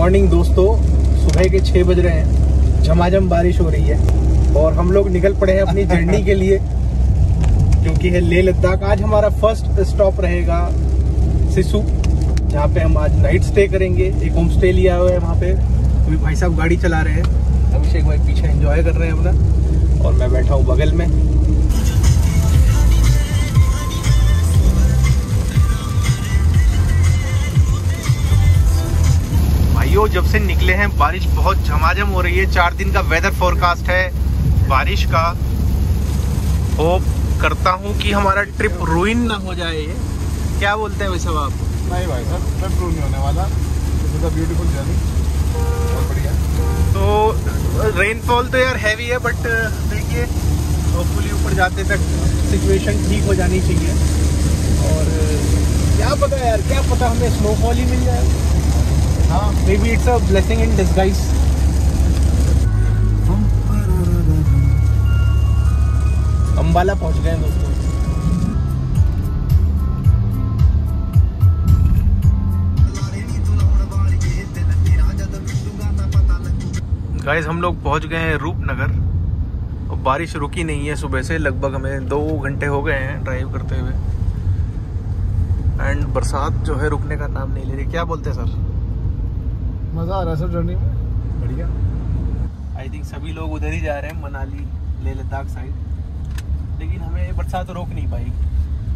Morning दोस्तों सुबह के छः बज रहे हैं। झमाझम बारिश हो रही है और हम लोग निकल पड़े हैं अपनी जर्नी के लिए क्योंकि है लेह लद्दाख। आज हमारा फ़र्स्ट स्टॉप रहेगा सिसु जहाँ पे हम आज नाइट स्टे करेंगे। एक होम स्टे लिया हुआ है वहाँ पे। अभी भाई साहब गाड़ी चला रहे हैं। अभिषेक भाई पीछे एंजॉय कर रहे हैं अपना। और मैं बैठा हूँ बगल में। भाइयों जब से निकले हैं बारिश बहुत झमाझम हो रही है। चार दिन का वेदर फोरकास्ट है। बारिश का होप करता हूँ कि हमारा ट्रिप रुइन ना हो जाए क्या बोलते हैं वैसे आप? नहीं भाई सर ट्रिप होने वाला। ब्यूटीफुल जर्नी बहुत बढ़िया। तो रेनफॉल तो यार हैवी है बट देखिए होपफुली ऊपर जाते तक सिचुएशन ठीक हो जानी चाहिए। और क्या पता यार क्या पता हमें स्नोफॉल ही मिल जाए। हाँ अम्बाला पहुँच गए हैं दोस्तों। गाइस हम लोग पहुँच गए हैं रूपनगर। और बारिश रुकी नहीं है सुबह से, लगभग हमें दो घंटे हो गए हैं ड्राइव करते हुए। एंड बरसात जो है रुकने का नाम नहीं ले रही। क्या बोलते हैं सर मज़ा आ रहा है सर जर्नी में। बढ़िया। आई थिंक सभी लोग उधर ही जा रहे हैं मनाली लेह लद्दाख साइड लेकिन हमें बरसात रोक नहीं पाएगी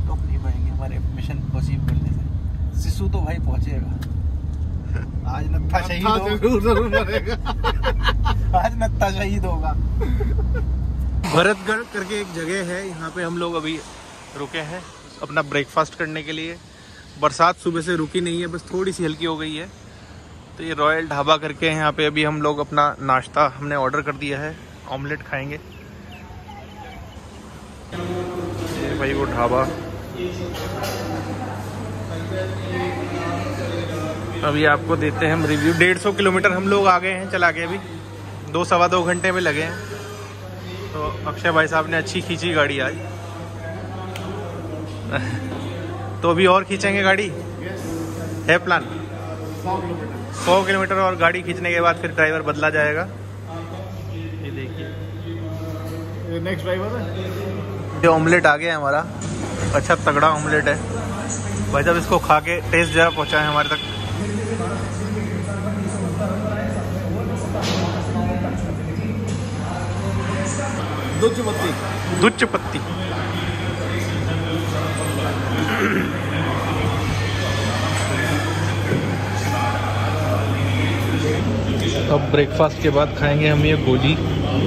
रोक नहीं पाएँगे हमारे मिशन अचीव करने से। सिसु तो भाई पहुंचेगा। आज नत्था शहीद होगा। ज़रूर ज़रूर मरेगा। आज नत्था शहीद होगा। भरतगढ़ करके एक जगह है यहाँ पे हम लोग अभी रुके हैं अपना ब्रेकफास्ट करने के लिए। बरसात सुबह से रुकी नहीं है बस थोड़ी सी हल्की हो गई है। तो ये रॉयल ढाबा करके यहाँ पे अभी हम लोग अपना नाश्ता हमने ऑर्डर कर दिया है। ऑमलेट खाएँगे। ये भाई वो ढाबा। अभी आपको देते हैं हम रिव्यू डेढ़ सौ किलोमीटर हम लोग आ गए हैं चला के अभी। दो सवा दो घंटे में लगे हैं। तो अक्षय भाई साहब ने अच्छी खींची गाड़ी आज। तो अभी और खींचेंगे गाड़ी? है प्लान सौ किलोमीटर। सौ किलोमीटर और गाड़ी खींचने के बाद फिर ड्राइवर बदला जाएगा। ये देखिए। नेक्स्ट ड्राइवर है? ये ऑमलेट आ गया है हमारा। अच्छा तगड़ा ऑमलेट है। भाई साहब इसको खा के टेस्ट जरा पहुँचाए हमारे तक। दुच बत्ती दुच्च पत्ती। अब ब्रेकफास्ट के बाद खाएँगे हम ये गोली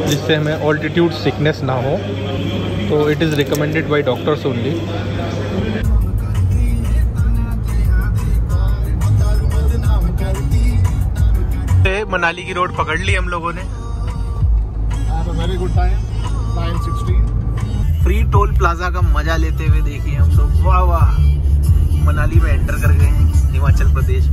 जिससे हमें ऑल्टीट्यूड सिकनेस ना हो। तो it is recommended by doctors only Manali की रोड पकड़ ली हम लोगों ने। Very good time free toll plaza का मज़ा लेते हुए देखिए हम लोग। वाह वाह। मनाली में एंटर कर गए हैं हिमाचल प्रदेश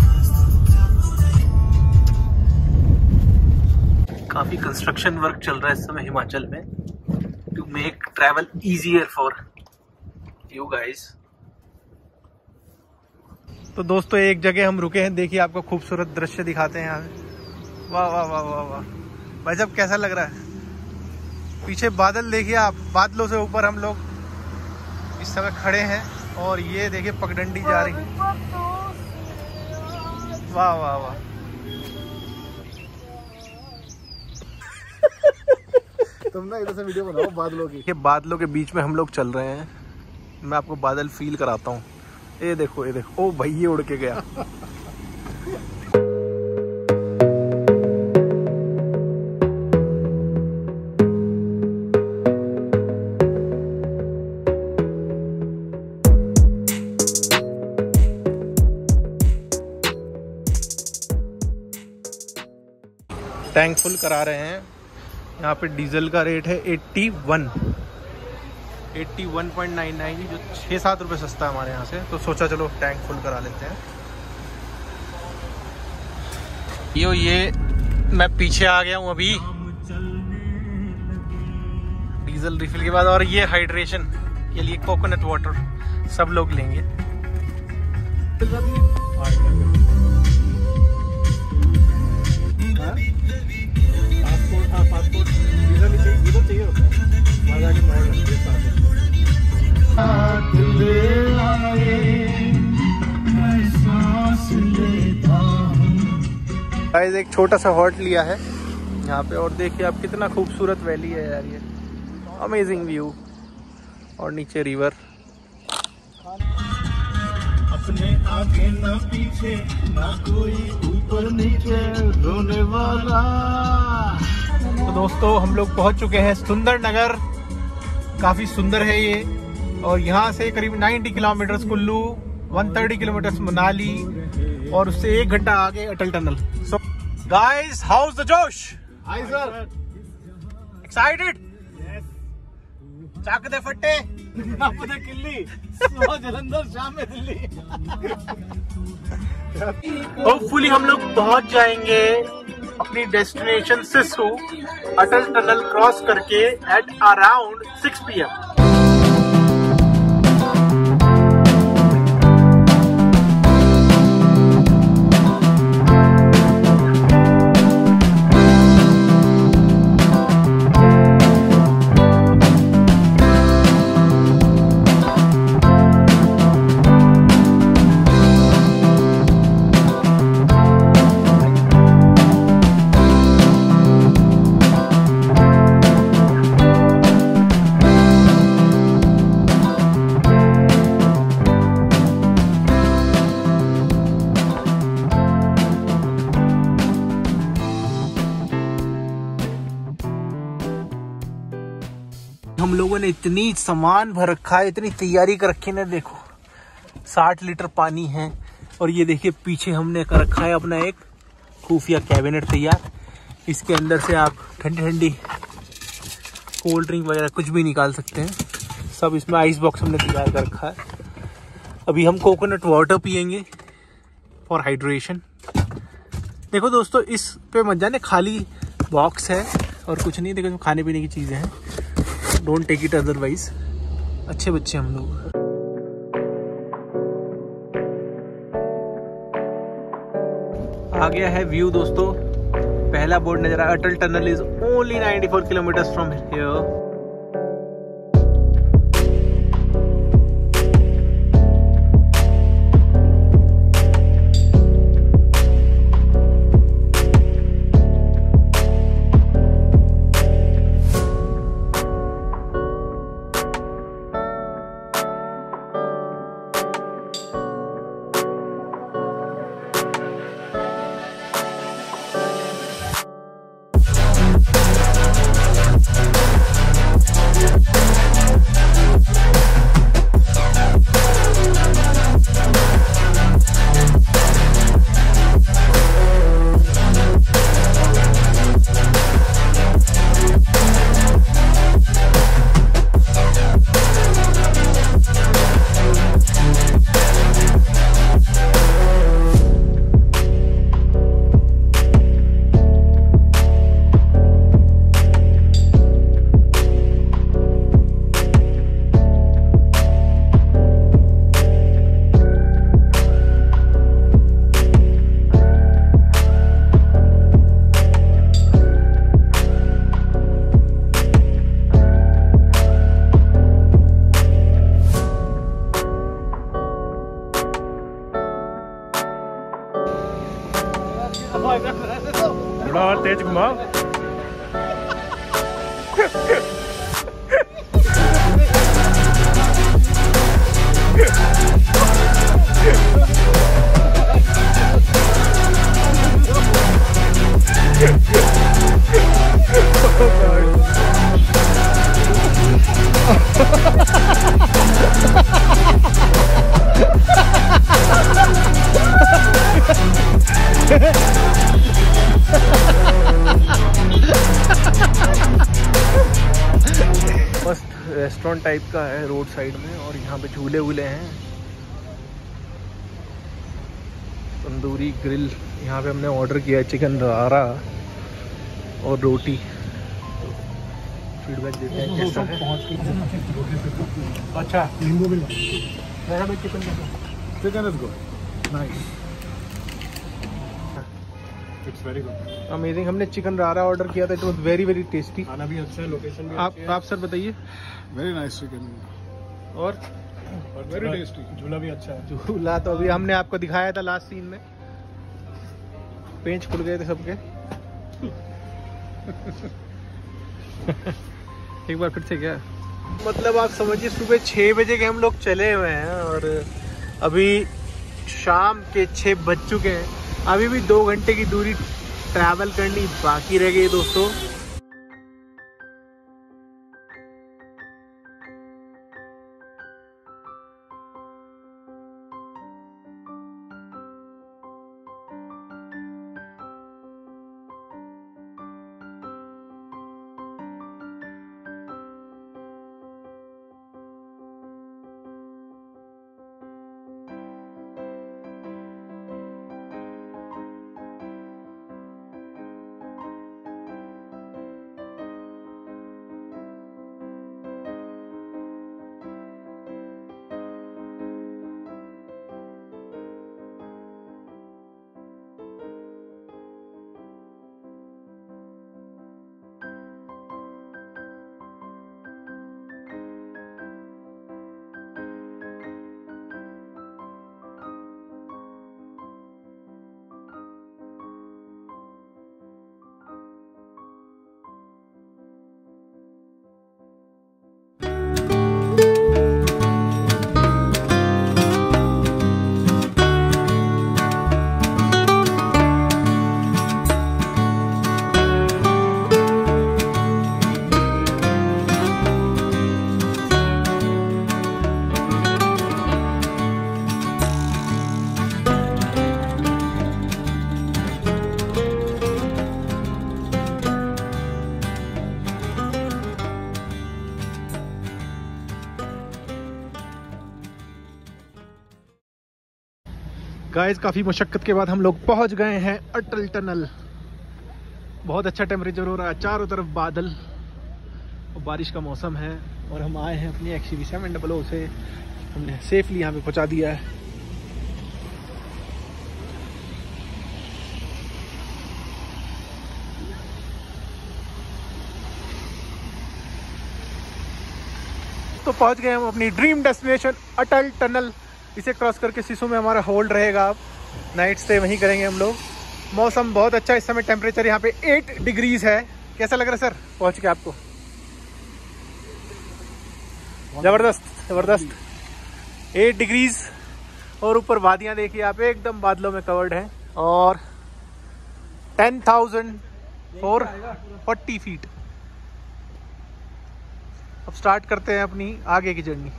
काफ़ी कंस्ट्रक्शन वर्क चल रहा है इस समय हिमाचल में to make travel easier for you guys तो दोस्तों एक जगह हम रुके हैं देखिए आपको खूबसूरत दृश्य दिखाते हैं यहाँ वाह वाह वाह वाह वाह। भाई साहब कैसा लग रहा है? पीछे बादल देखिए आप बादलों से ऊपर हम लोग इस समय खड़े हैं और ये देखिए पगडंडी जा रही। है वाह वाह वाह। तुम ना इधर से वीडियो बनाओ बादलों की। ये बादलों के बीच में हम लोग चल रहे हैं। मैं आपको बादल फील कराता हूँ। ये देखो ये देखो। ओ भाई, ये उड़ के गया। टैंक फुल करा रहे हैं। यहाँ पे डीजल का रेट है 81 81.99 जो छः सात रुपये सस्ता है हमारे यहाँ से। तो सोचा चलो टैंक फुल करा लेते हैं। यो, ये मैं पीछे आ गया हूँ अभी। डीजल रिफिल के बाद और ये हाइड्रेशन के लिए कोकोनट वाटर, सब लोग लेंगे। पासपोर्ट था पासपोर्ट वीज़ा नहीं चाहिए वीज़ा चाहिए होता है। वहाँ जाके दौड़ लगती है पासपोर्ट गाइस एक छोटा सा हॉट लिया है यहाँ पे और देखिए आप कितना खूबसूरत वैली है यार ये। अमेजिंग व्यू और नीचे रिवर अपने आगे ना पीछे ना कोई ऊपर नीचे रोने वाला। तो दोस्तों हम लोग पहुँच चुके हैं सुंदर नगर। काफ़ी सुंदर है ये। और यहाँ से करीब 90 किलोमीटर कुल्लू 130 किलोमीटर मनाली और उससे एक घंटा आगे Atal tunnel. So guys how's the josh? Hi sir excited चाक दे फट्टे? आपने किल्ली सुबह जलंधर शाम में दिल्ली। होपफुली हम लोग पहुँच जाएँगे। अपनी destination Sisu Atal tunnel cross करके एट अराउंड 6 पीएम सामान भर रखा है, इतनी तैयारी कर रखी है। देखो, साठ लीटर पानी है और ये देखिए, पीछे हमने कर रखा है अपना एक खुफिया कैबिनेट तैयार। इसके अंदर से आप ठंडी ठंडी कोल्ड ड्रिंक वगैरह कुछ भी निकाल सकते हैं। सब इसमें आइस बॉक्स हमने तैयार कर रखा है। अभी हम कोकोनट वाटर पियेंगे फॉर हाइड्रेशन। देखो दोस्तों, इस पे मत जाने, खाली बॉक्स है और कुछ नहीं, देखो खाने पीने की चीज़ें हैं। डोंट टेक इट अदरवाइज़ अच्छे बच्चे हम लोग। आ गया है व्यू दोस्तों। पहला बोर्ड नज़र आया Atal tunnel is only 94 kilometre from here type का है रोड साइड में और यहाँ पे झूले वूले हैं। तंदूरी ग्रिल यहाँ पे हमने ऑर्डर किया है चिकन रारा और रोटी फीडबैक देते हैं कैसा है। अच्छा chicken chicken is good nice it's very good amazing हमने चिकन रारा ऑर्डर किया था it was very very tasty खाना भी अच्छा है लोकेशन भी आप आप सर बताइए। वेरी नाइस चिकन और? और वेरी टेस्टी झूला भी अच्छा है। झूला तो अभी हमने आपको दिखाया था लास्ट सीन में। पेंच खुल गए थे सबके। एक बार फिर से क्या? मतलब आप समझिए सुबह छः बजे के हम लोग चले हुए हैं और अभी शाम के छः बज चुके हैं। अभी भी दो घंटे की दूरी ट्रैवल करनी बाकी रह गई दोस्तों। गाइस काफ़ी मशक्क़त के बाद हम लोग पहुँच गए हैं अटल टनल। बहुत अच्छा टेम्परेचर हो रहा है, चारों तरफ़ बादल। और बारिश का मौसम है, और हम आए हैं अपनी XUV seven double O से। हमने सेफली यहाँ पे पहुँचा दिया है। तो पहुँच गए हम अपनी ड्रीम डेस्टिनेशन अटल टनल। इसे क्रॉस करके सिसु में हमारा होल्ड रहेगा अब। नाइट स्टे वहीं करेंगे हम लोग। मौसम बहुत अच्छा इस समय टेम्परेचर यहाँ पे एट डिग्रीज है। कैसा लग रहा है सर पहुँच के आपको? ज़बरदस्त ज़बरदस्त। एट डिग्रीज और ऊपर वादियाँ देखिए आप, एकदम बादलों में कवर्ड है। और ten thousand four forty feet अब स्टार्ट करते हैं अपनी आगे की जर्नी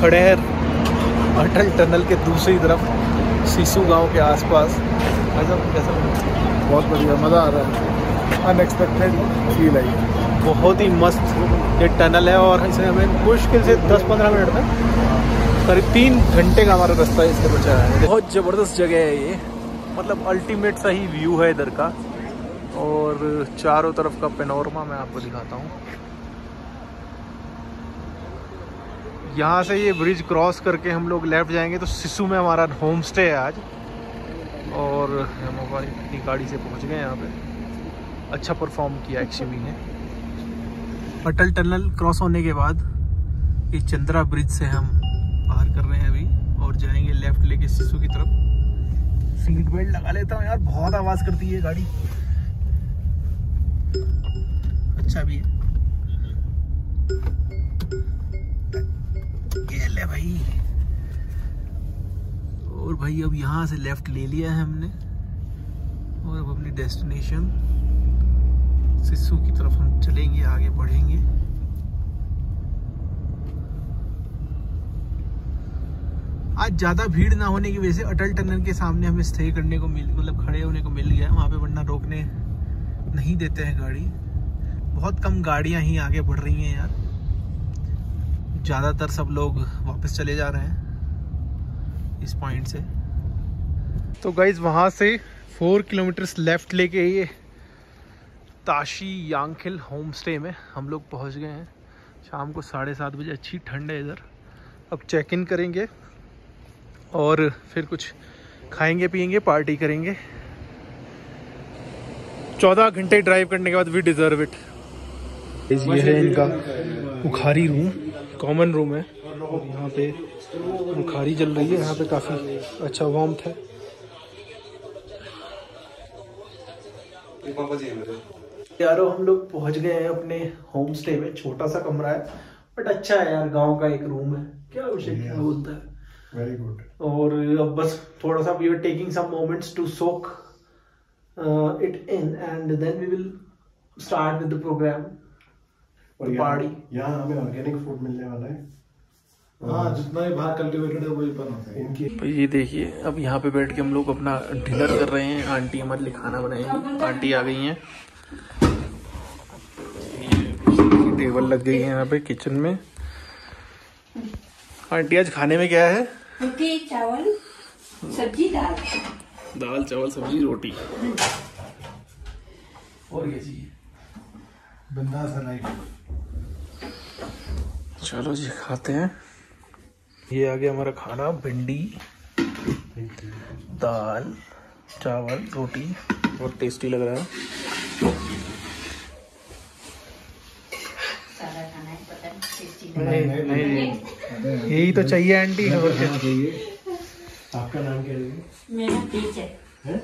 खड़े हैं अटल टनल के दूसरी तरफ़ सीसू गाँव के आसपास। ऐसा कैसा? बहुत बढ़िया मज़ा आ रहा है। अनएक्सपेक्टेड फील आई। बहुत ही मस्त ये टनल है और इसे हमें मुश्किल से 10-15 मिनट में करीब तीन घंटे का हमारा रास्ता इससे बचा है। बहुत ज़बरदस्त जगह है ये। मतलब अल्टीमेट सा ही व्यू है इधर का। और चारों तरफ़ का पेनोरमा मैं आपको दिखाता हूँ। यहाँ से ये ब्रिज क्रॉस करके हम लोग लेफ़्ट जाएँगे तो सिसु में हमारा होम स्टे है आज। और हम अपनी गाड़ी से पहुँच गए यहाँ पे। अच्छा परफॉर्म किया एक्चुअली ने। अटल टनल क्रॉस होने के बाद ये चंद्रा ब्रिज से हम पार कर रहे हैं अभी, और जाएँगे लेफ़्ट लेके सिसु की तरफ़। सीट बेल्ट लगा लेता हूँ यार, बहुत आवाज़ करती है गाड़ी। अच्छा भी है। भाई अब यहाँ से लेफ़्ट ले लिया है हमने। और अब अपनी डेस्टिनेशन सिस्सू की तरफ़ हम चलेंगे, आगे बढ़ेंगे। आज आज ज़्यादा भीड़ ना होने की वजह से अटल टनल के सामने हमें स्टे करने को मिल मतलब खड़े होने को मिल गया वहाँ पे वरना रोकने नहीं देते हैं गाड़ी। बहुत कम गाड़ियाँ ही आगे बढ़ रही हैं यार। ज़्यादातर सब लोग वापस चले जा रहे हैं। इस पॉइंट से। तो गाइज़ वहाँ से फोर किलोमीटर्स लेफ़्ट लेके ये ताशी यांगखिल होम स्टे में हम लोग पहुँच गए हैं। शाम को साढ़े सात बजे अच्छी ठंड है इधर। अब चेक इन करेंगे और फिर कुछ खाएँगे पियेंगे पार्टी करेंगे। चौदह घंटे ड्राइव करने के बाद वी डिजर्व इट ये है इनका बुखारी रूम कॉमन रूम है। और यहाँ पे बुखारी चल रही है यहाँ पे काफ़ी अच्छा वार्म है। यारो हम लोग पहुँच गए हैं अपने होम स्टे में छोटा सा कमरा है बट अच्छा है यार गाँव का एक रूम है। क्या विषय क्या बोलता है? वेरी गुड और अब बस थोड़ा सा we are taking some moments to soak it in and then we will start with the programme और। यहाँ यहाँ हमें ऑर्गेनिक फ़ूड मिलने वाला है। हाँ जितना भी बाहर कल्टीवेटेड है वही पर होता है। इनकी तो ये देखिए अब यहाँ पे बैठ के हम लोग अपना डिनर कर रहे हैं। आंटी हमारे लिए खाना बनाएँगी। आंटी आ गई हैं। टेबल लग गई है यहाँ पे किचन में। आंटी आज खाने में क्या है? रोटी चावल सब्ज़ी दाल। दाल चावल सब्ज़ी रोटी। और क्या चाहिए? बिंदास है चलो जी खाते हैं। ये आ गया हमारा खाना भिंडी दाल चावल रोटी बहुत टेस्टी लग रहा है। सारा खाना है पता नहीं नहीं नहीं यही तो चाहिए आंटी और क्या? चाहिए। आपका नाम क्या है? मेरा हैं? हाँ